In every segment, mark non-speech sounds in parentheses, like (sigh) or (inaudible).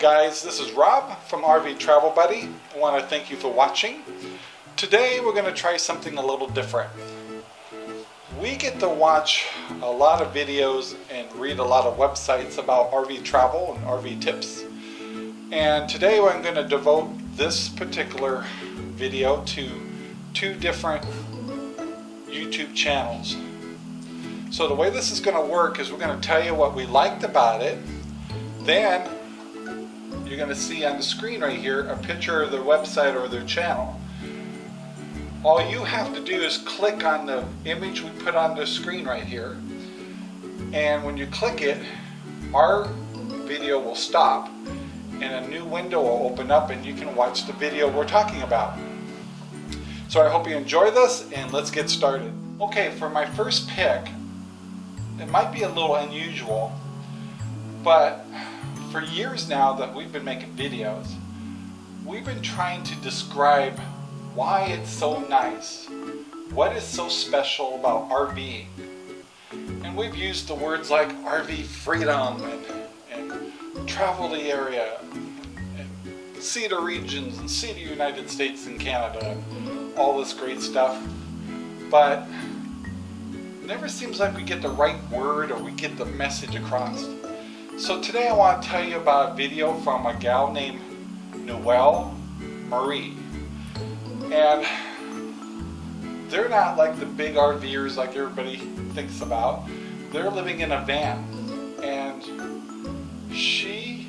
Guys, this is Rob from RV Travel Buddy. I want to thank you for watching. Today we're going to try something a little different. We get to watch a lot of videos and read a lot of websites about RV travel and RV tips. And today I'm going to devote this particular video to two different YouTube channels. So the way this is going to work is we're going to tell you what we liked about it. Then you're going to see on the screen right here a picture of their website or their channel. All you have to do is click on the image we put on the screen right here. And when you click it, our video will stop and a new window will open up and you can watch the video we're talking about. So I hope you enjoy this and let's get started. Okay, for my first pick, it might be a little unusual, but for years now that we've been making videos, we've been trying to describe why it's so nice, what is so special about RVing. And we've used the words like RV freedom and, and travel the area, and see the regions and see the United States and Canada, and all this great stuff. But never seems like we get the right word or we get the message across. So today I want to tell you about a video from a gal named Noelle Marie. And they're not like the big RVers like everybody thinks about. They're living in a van. And she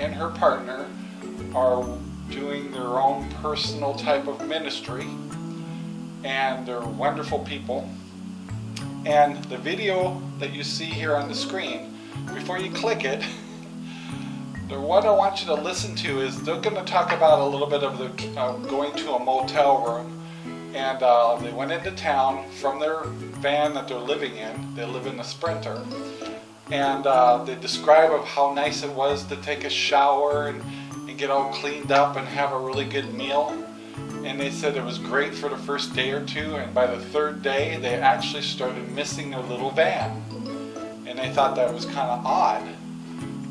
and her partner are doing their own personal type of ministry. And they're wonderful people. And the video that you see here on the screen, before you click it, what I want you to listen to is they're going to talk about a little bit of the uh, going to a motel room. And uh, they went into town from their van that they're living in. They live in a Sprinter. And uh, they describe of how nice it was to take a shower and, and get all cleaned up and have a really good meal and they said it was great for the first day or two and by the third day they actually started missing their little van and they thought that was kind of odd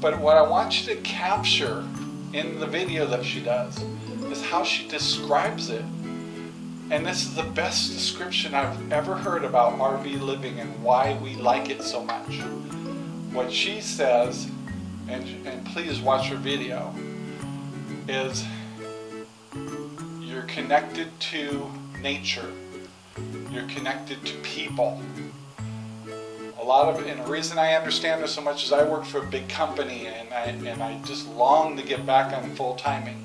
but what i want you to capture in the video that she does is how she describes it and this is the best description i've ever heard about rv living and why we like it so much what she says and, and please watch her video is you're connected to nature. You're connected to people. A lot of, and the reason I understand this so much is I work for a big company and I, and I just long to get back on full timing.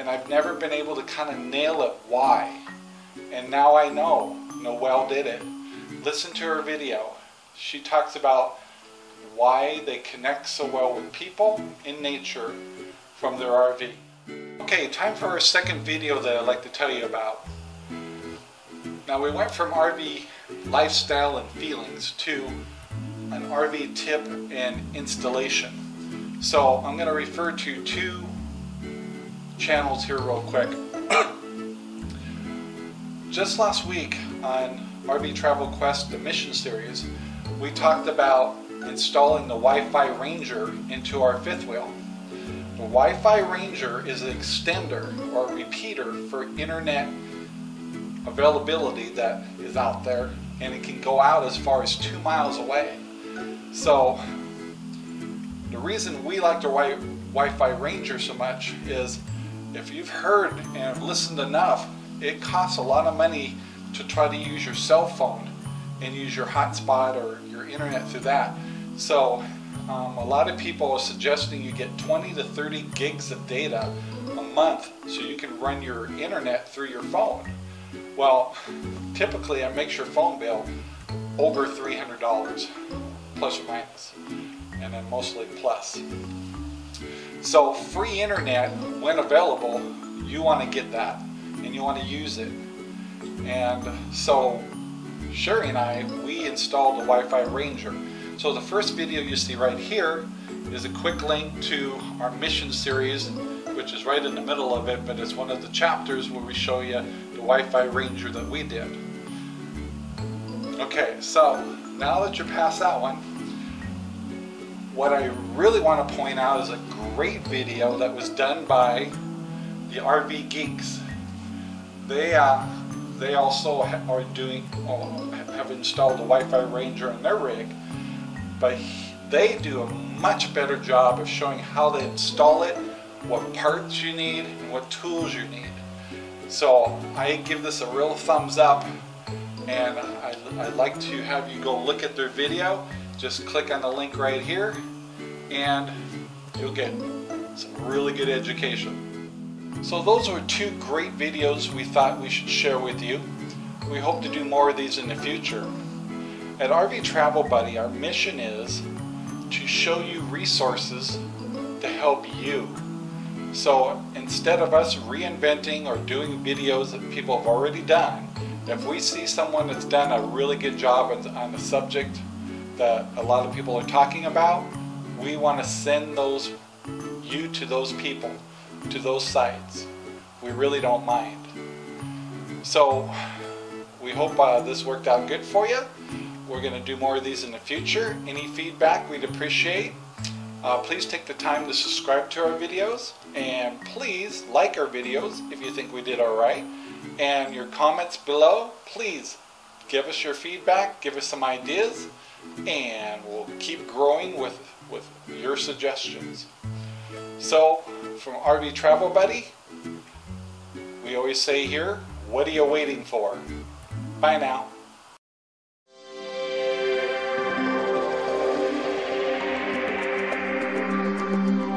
And I've never been able to kind of nail it why. And now I know Noelle did it. Listen to her video. She talks about why they connect so well with people in nature from their RV. Okay, time for our second video that I'd like to tell you about. Now we went from RV lifestyle and feelings to an RV tip and installation. So I'm going to refer to two channels here real quick. (coughs) Just last week on RV Travel Quest the mission series, we talked about installing the Wi-Fi Ranger into our fifth wheel. The Wi-Fi Ranger is an extender or repeater for internet availability that is out there and it can go out as far as two miles away. So the reason we like the Wi-Fi Ranger so much is if you've heard and listened enough, it costs a lot of money to try to use your cell phone and use your hotspot or your internet through that. So um, a lot of people are suggesting you get 20 to 30 gigs of data a month so you can run your internet through your phone. Well, typically it makes your phone bill over $300 plus or minus, and then mostly plus. So free internet, when available, you want to get that and you want to use it. And so Sherry and I, we installed the Wi-Fi Ranger. So the first video you see right here is a quick link to our mission series, which is right in the middle of it, but it's one of the chapters where we show you Wi-Fi Ranger that we did. Okay, so now that you're past that one, what I really want to point out is a great video that was done by the RV Geeks. They uh, they also are doing oh, have installed a Wi-Fi Ranger in their rig, but they do a much better job of showing how to install it, what parts you need, and what tools you need. So I give this a real thumbs up, and I, I'd like to have you go look at their video. Just click on the link right here, and you'll get some really good education. So those were two great videos we thought we should share with you. We hope to do more of these in the future. At RV Travel Buddy, our mission is to show you resources to help you. So instead of us reinventing or doing videos that people have already done, if we see someone that's done a really good job on the subject that a lot of people are talking about, we want to send those you to those people to those sites. We really don't mind. So we hope uh, this worked out good for you. We're going to do more of these in the future. Any feedback we'd appreciate. Uh, please take the time to subscribe to our videos and please like our videos if you think we did alright. And your comments below, please give us your feedback, give us some ideas, and we'll keep growing with, with your suggestions. So, from RV Travel Buddy, we always say here, what are you waiting for? Bye now. Música